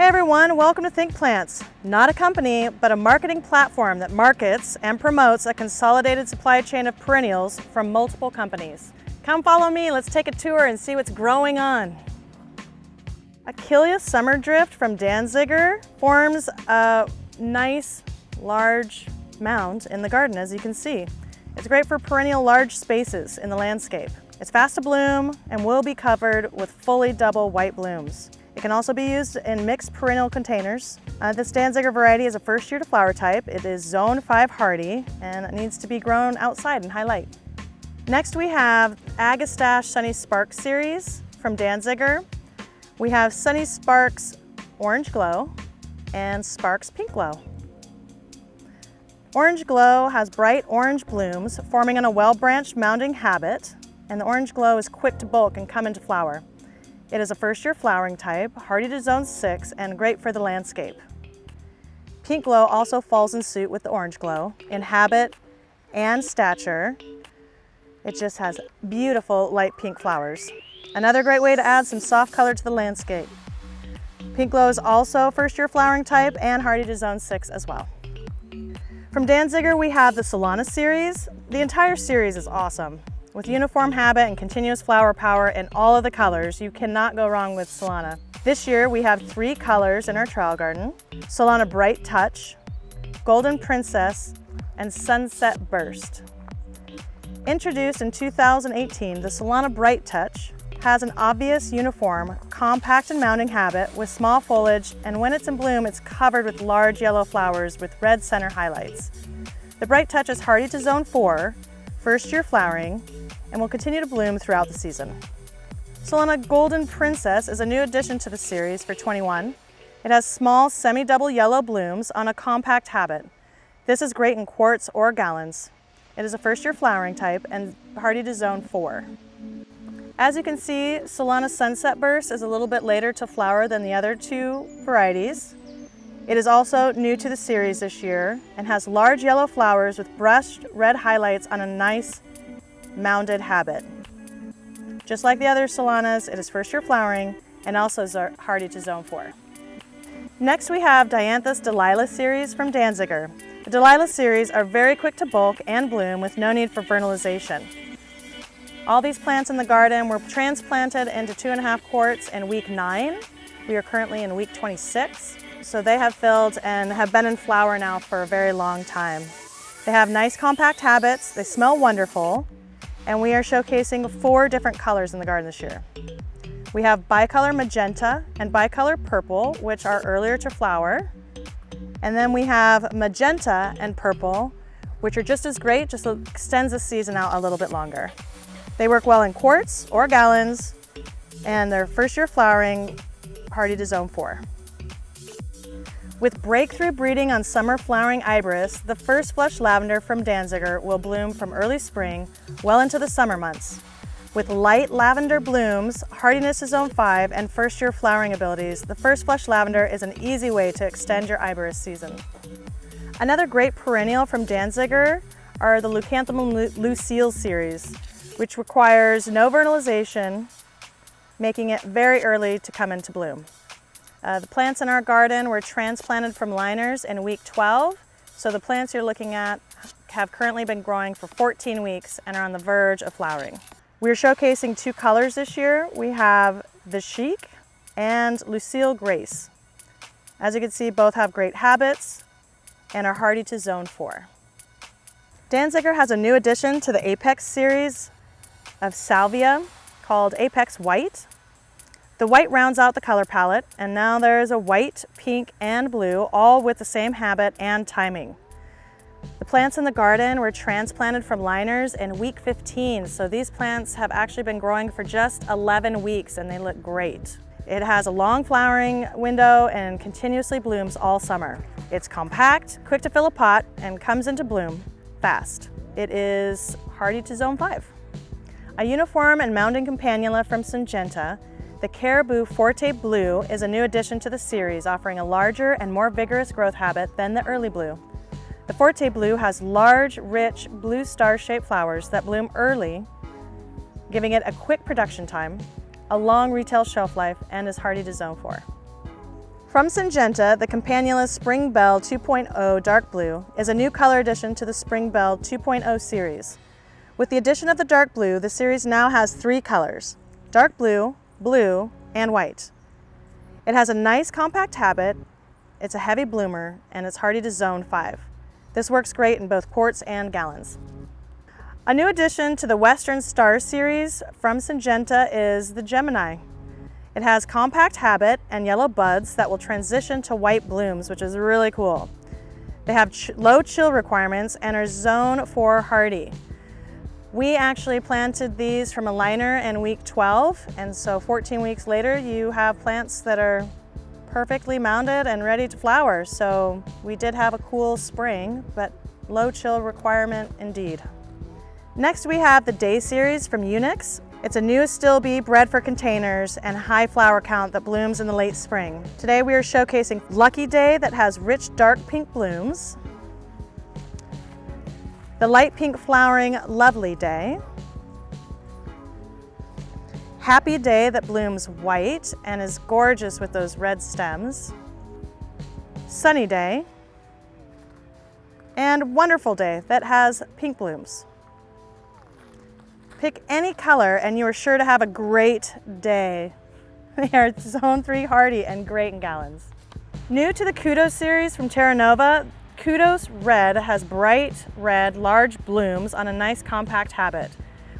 Hey everyone, welcome to ThinkPlants. Not a company, but a marketing platform that markets and promotes a consolidated supply chain of perennials from multiple companies. Come follow me, let's take a tour and see what's growing on. Achillea summer drift from Danziger forms a nice large mound in the garden as you can see. It's great for perennial large spaces in the landscape. It's fast to bloom and will be covered with fully double white blooms. It can also be used in mixed perennial containers. Uh, this Danziger variety is a first year to flower type. It is zone 5 hardy and it needs to be grown outside in high light. Next we have Agastache Sunny Sparks series from Danziger. We have Sunny Sparks Orange Glow and Sparks Pink Glow. Orange Glow has bright orange blooms forming in a well-branched mounding habit and the Orange Glow is quick to bulk and come into flower. It is a first year flowering type, hardy to zone 6, and great for the landscape. Pink Glow also falls in suit with the Orange Glow in habit and stature. It just has beautiful light pink flowers. Another great way to add some soft color to the landscape. Pink Glow is also first year flowering type and hardy to zone 6 as well. From Danziger we have the Solana series. The entire series is awesome. With uniform habit and continuous flower power in all of the colors, you cannot go wrong with Solana. This year we have three colors in our trial garden. Solana Bright Touch, Golden Princess, and Sunset Burst. Introduced in 2018, the Solana Bright Touch has an obvious uniform, compact and mounding habit with small foliage, and when it's in bloom, it's covered with large yellow flowers with red center highlights. The Bright Touch is hardy to zone 4, first year flowering, and will continue to bloom throughout the season. Solana Golden Princess is a new addition to the series for 21. It has small semi-double yellow blooms on a compact habit. This is great in quarts or gallons. It is a first year flowering type and hardy to zone 4. As you can see, Solana Sunset Burst is a little bit later to flower than the other two varieties. It is also new to the series this year and has large yellow flowers with brushed red highlights on a nice mounded habit. Just like the other Solanas, it is first year flowering and also hardy to zone 4. Next we have Dianthus Delilah series from Danziger. The Delilah series are very quick to bulk and bloom with no need for vernalization. All these plants in the garden were transplanted into two and a half quarts in week nine. We are currently in week 26. So they have filled and have been in flower now for a very long time. They have nice compact habits, they smell wonderful, and we are showcasing four different colors in the garden this year. We have bicolor magenta and bicolor purple, which are earlier to flower. And then we have magenta and purple, which are just as great, just extends the season out a little bit longer. They work well in quarts or gallons, and they're first year flowering, hardy to zone four. With breakthrough breeding on summer flowering iris, the first flush lavender from Danziger will bloom from early spring well into the summer months. With light lavender blooms, hardiness is zone 5, and first year flowering abilities, the first flush lavender is an easy way to extend your iris season. Another great perennial from Danziger are the Leucanthemum Lucille series, which requires no vernalization, making it very early to come into bloom. Uh, the plants in our garden were transplanted from liners in week 12. So the plants you're looking at have currently been growing for 14 weeks and are on the verge of flowering. We're showcasing two colors this year. We have the Chic and Lucille Grace. As you can see, both have great habits and are hardy to zone 4. Danziger has a new addition to the Apex series of Salvia called Apex White. The white rounds out the color palette, and now there's a white, pink, and blue, all with the same habit and timing. The plants in the garden were transplanted from liners in week 15, so these plants have actually been growing for just 11 weeks and they look great. It has a long flowering window and continuously blooms all summer. It's compact, quick to fill a pot, and comes into bloom fast. It is hardy to zone 5. A uniform and mounding campanula from Syngenta the Caribou Forte Blue is a new addition to the series, offering a larger and more vigorous growth habit than the early blue. The Forte Blue has large, rich, blue star-shaped flowers that bloom early, giving it a quick production time, a long retail shelf life, and is hardy to zone 4. From Syngenta, the Campanula Spring Bell 2.0 Dark Blue is a new color addition to the Spring Bell 2.0 series. With the addition of the dark blue, the series now has three colors, dark blue, blue, and white. It has a nice compact habit, it's a heavy bloomer, and it's hardy to zone 5. This works great in both quarts and gallons. A new addition to the Western Star series from Syngenta is the Gemini. It has compact habit and yellow buds that will transition to white blooms, which is really cool. They have ch low chill requirements and are zone 4 hardy. We actually planted these from a liner in week 12, and so 14 weeks later you have plants that are perfectly mounded and ready to flower. So we did have a cool spring, but low chill requirement indeed. Next we have the Day Series from Unix. It's a new Astilbe bred for containers and high flower count that blooms in the late spring. Today we are showcasing Lucky Day that has rich dark pink blooms, the light pink flowering Lovely Day. Happy Day that blooms white and is gorgeous with those red stems. Sunny Day. And Wonderful Day that has pink blooms. Pick any color and you are sure to have a great day. They are zone 3 hardy and great in gallons. New to the Kudos series from Terra Nova, Kudos Red has bright red, large blooms on a nice compact habit,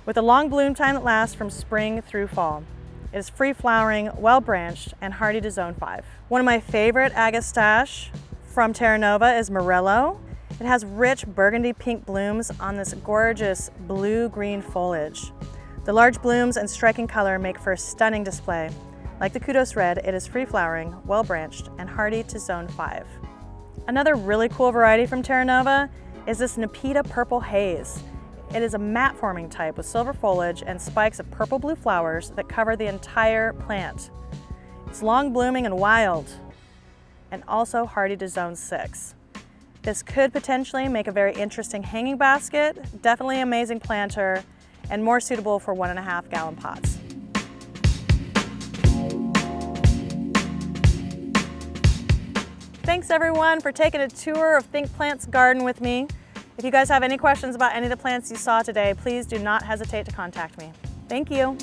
with a long bloom time that lasts from spring through fall. It is free flowering, well branched, and hardy to zone 5. One of my favorite Agastache from Terra Nova is Morello. It has rich burgundy pink blooms on this gorgeous blue-green foliage. The large blooms and striking color make for a stunning display. Like the Kudos Red, it is free flowering, well branched, and hardy to zone 5. Another really cool variety from Terra Nova is this Nepeta Purple Haze. It is a mat forming type with silver foliage and spikes of purple blue flowers that cover the entire plant. It's long blooming and wild, and also hardy to zone 6. This could potentially make a very interesting hanging basket, definitely amazing planter, and more suitable for one and a half gallon pots. Thanks everyone for taking a tour of ThinkPlants Garden with me. If you guys have any questions about any of the plants you saw today, please do not hesitate to contact me. Thank you.